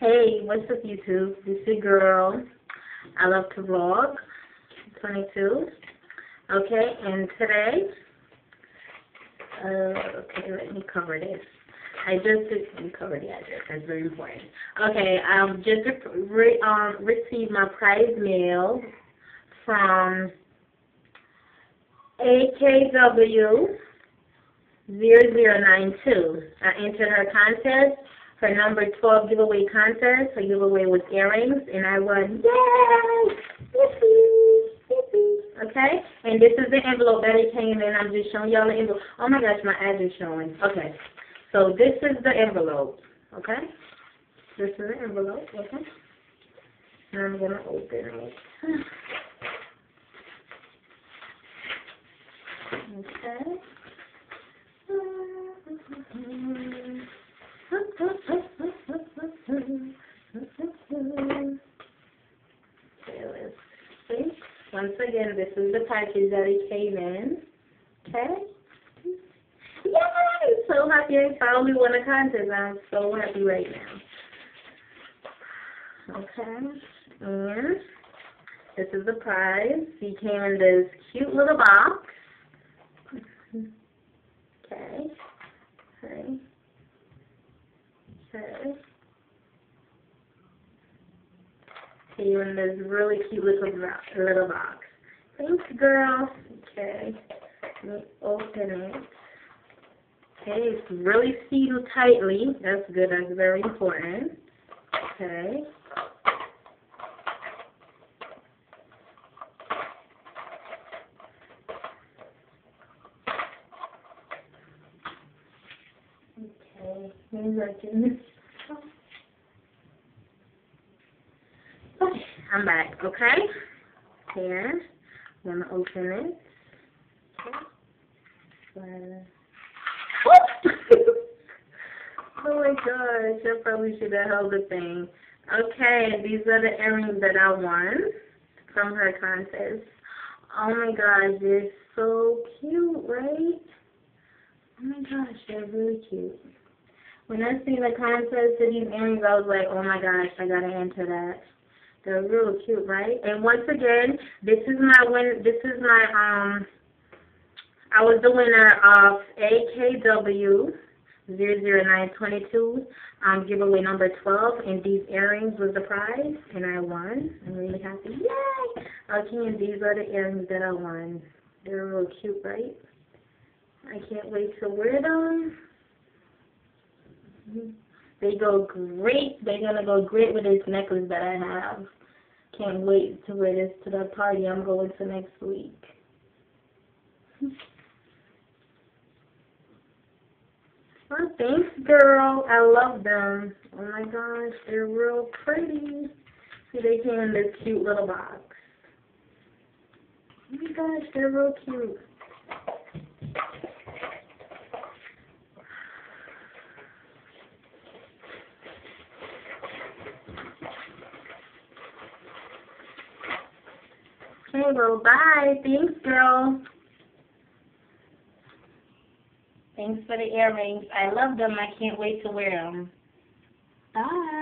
Hey, what's up YouTube? This is girl. I love to vlog. 22. Okay, and today, uh, okay, let me cover this. I just let me cover the address. That's very important. Okay, I um, just re, um received my prize mail from AKW 0092. I entered her contest her number 12 giveaway contest. Her giveaway with earrings, and I won. Yay! Yippee! Yippee! Okay? And this is the envelope that it came in. I'm just showing y'all the envelope. Oh my gosh, my eyes are showing. Okay. So this is the envelope. Okay? This is the envelope. Okay? And I'm going to open it. Okay. Once again, this is the package that it came in. Okay? Yay! So happy I finally won a contest. I'm so happy right now. Okay. And this is the prize. He came in this cute little box. Okay. Okay. Okay. Came in this really cute little. Little box. Thanks, girl. Okay. Let me open it. Okay, it's really sealed tightly. That's good. That's very important. Okay. Okay, maybe I can. Okay, I'm back. Okay, here, I'm gonna open it. Oh my gosh, I probably should have held the thing. Okay, these are the earrings that I won from her contest. Oh my gosh, they're so cute, right? Oh my gosh, they're really cute. When I seen the contest of these earrings, I was like, oh my gosh, I gotta enter that. They're real cute, right? And once again, this is my win. This is my um. I was the winner of AKW 00922 um giveaway number 12, and these earrings was the prize, and I won. I'm really happy. Yay! Okay, and these are the earrings that I won. They're real cute, right? I can't wait to wear them. They go great. They're gonna go great with this necklace that I have. Can't wait to wear this to the party I'm going to next week. Oh, thanks, girl. I love them. Oh my gosh, they're real pretty. See, they came in this cute little box. Oh my gosh, they're real cute. Okay, well, bye. Thanks, girl. Thanks for the earrings. I love them. I can't wait to wear them. Bye.